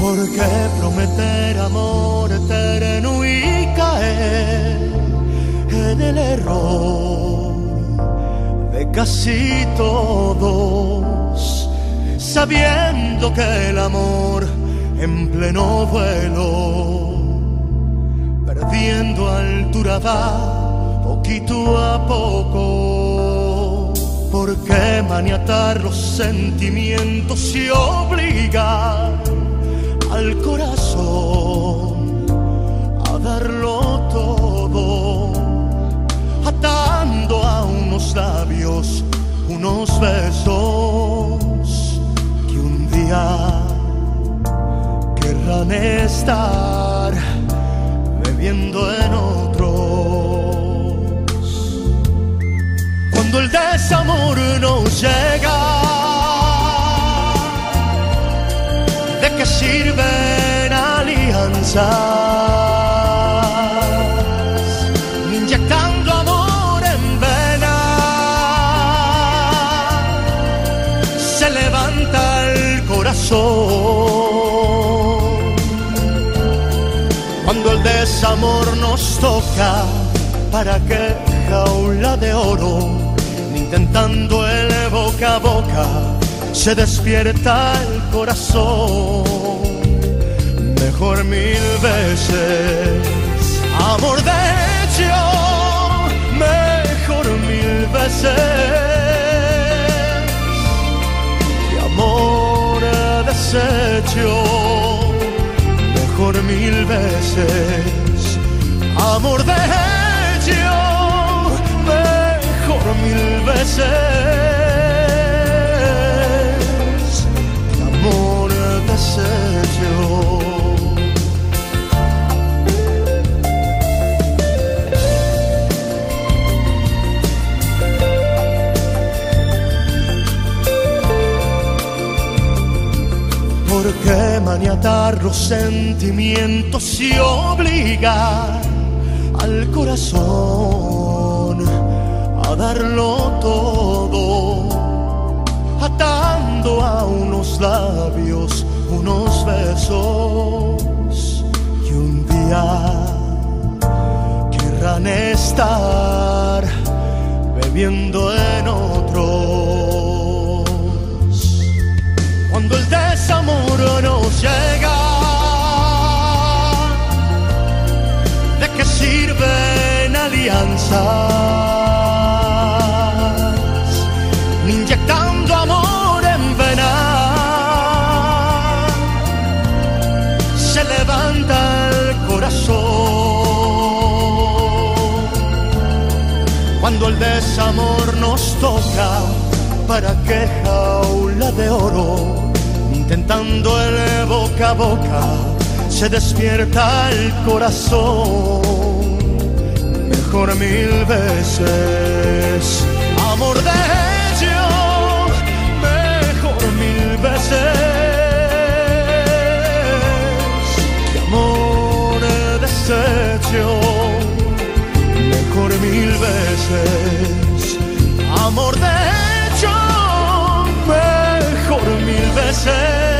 ¿Por qué prometer amor eterno y caer en el error de casi todos, sabiendo que el amor en pleno vuelo, perdiendo altura va poquito a poco? ¿Por qué maniatar los sentimientos y obligar? Al corazón a darlo todo, atando a unos labios unos besos que un día querrán estar bebiendo en otros. Cuando el desamor nos llega, Inyectando amor en vena, se levanta el corazón. Cuando el desamor nos toca, ¿para qué jaula de oro? Intentando el boca a boca se despierta el corazón. Mejor mil veces, amor de hecho, mejor mil veces. Que amor deshecho. Mejor mil veces, amor de hecho, mejor mil veces ¿Por qué maniatar los sentimientos y obligar al corazón a darlo todo? atando a unos labios unos besos y un día querrán estar bebiendo en Inyectando amor en vena, se levanta el corazón. Cuando el desamor nos toca, ¿para qué jaula de oro? Intentando el boca a boca, se despierta el corazón. Mejor mil veces, amor de hecho, mejor mil veces. Que amor deshecho. Mejor mil veces, amor de hecho, mejor mil veces